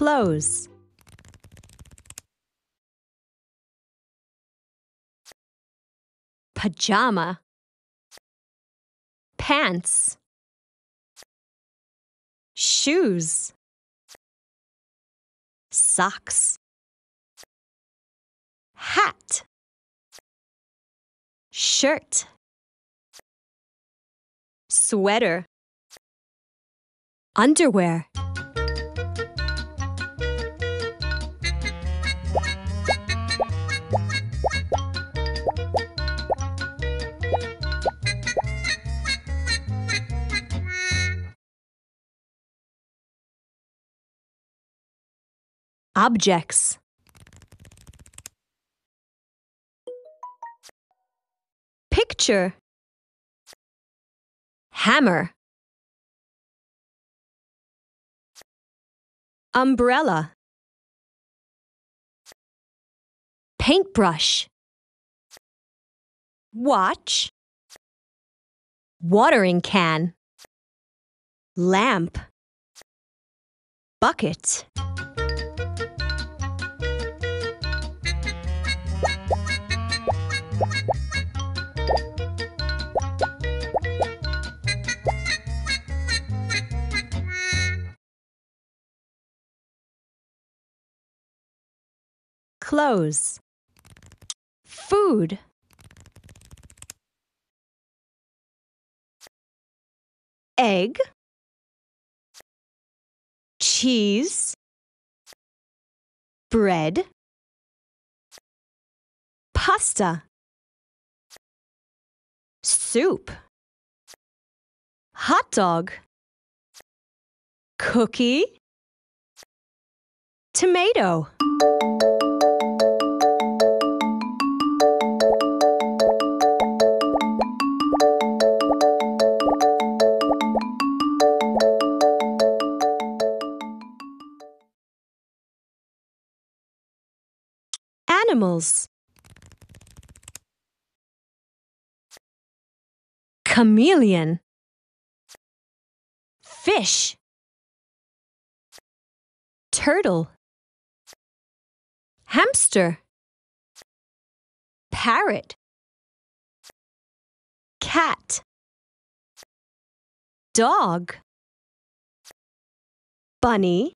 Clothes. Pajama. Pants. Shoes. Socks. Hat. Shirt. Sweater. Underwear. Objects. Picture. Hammer. Umbrella. Paintbrush. Watch. Watering can. Lamp. Bucket. Clothes. Food. Egg. Cheese. Bread. Pasta. Soup. Hot dog. Cookie. Tomato. Animals. Chameleon. Fish. Turtle. Hamster. Parrot. Cat. Dog. Bunny.